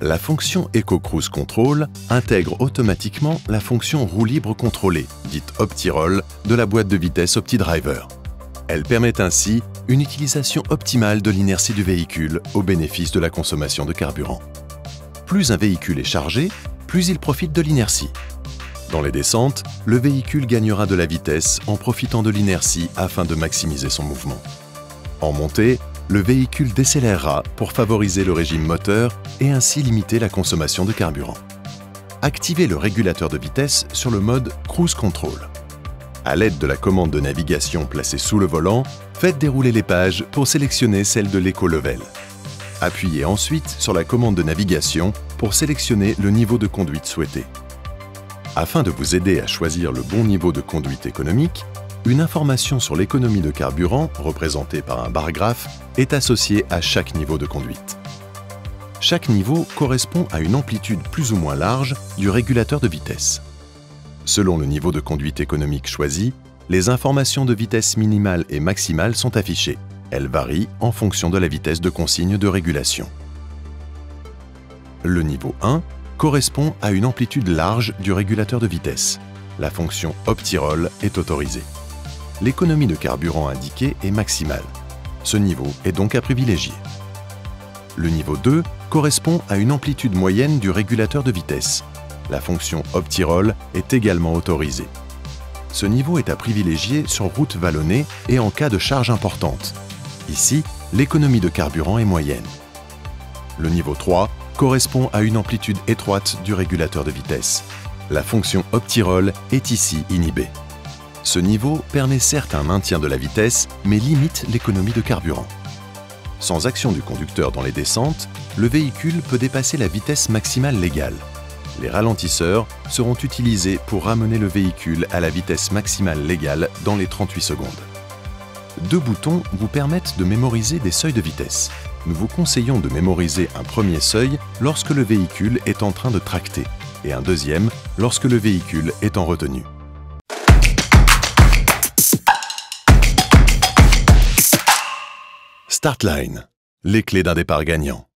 La fonction Eco Cruise Control intègre automatiquement la fonction roue libre contrôlée, dite OptiRoll, de la boîte de vitesse OptiDriver. Elle permet ainsi une utilisation optimale de l'inertie du véhicule au bénéfice de la consommation de carburant. Plus un véhicule est chargé, plus il profite de l'inertie. Dans les descentes, le véhicule gagnera de la vitesse en profitant de l'inertie afin de maximiser son mouvement. En montée, le véhicule décélérera pour favoriser le régime moteur et ainsi limiter la consommation de carburant. Activez le régulateur de vitesse sur le mode Cruise Control. À l'aide de la commande de navigation placée sous le volant, faites dérouler les pages pour sélectionner celle de l'éco-level. Appuyez ensuite sur la commande de navigation pour sélectionner le niveau de conduite souhaité. Afin de vous aider à choisir le bon niveau de conduite économique, une information sur l'économie de carburant, représentée par un bar graphe, est associée à chaque niveau de conduite. Chaque niveau correspond à une amplitude plus ou moins large du régulateur de vitesse. Selon le niveau de conduite économique choisi, les informations de vitesse minimale et maximale sont affichées. Elles varient en fonction de la vitesse de consigne de régulation. Le niveau 1 correspond à une amplitude large du régulateur de vitesse. La fonction OptiRoll est autorisée l'économie de carburant indiquée est maximale. Ce niveau est donc à privilégier. Le niveau 2 correspond à une amplitude moyenne du régulateur de vitesse. La fonction OptiRoll est également autorisée. Ce niveau est à privilégier sur route vallonnée et en cas de charge importante. Ici, l'économie de carburant est moyenne. Le niveau 3 correspond à une amplitude étroite du régulateur de vitesse. La fonction OptiRoll est ici inhibée. Ce niveau permet certes un maintien de la vitesse, mais limite l'économie de carburant. Sans action du conducteur dans les descentes, le véhicule peut dépasser la vitesse maximale légale. Les ralentisseurs seront utilisés pour ramener le véhicule à la vitesse maximale légale dans les 38 secondes. Deux boutons vous permettent de mémoriser des seuils de vitesse. Nous vous conseillons de mémoriser un premier seuil lorsque le véhicule est en train de tracter et un deuxième lorsque le véhicule est en retenue. Startline, les clés d'un départ gagnant.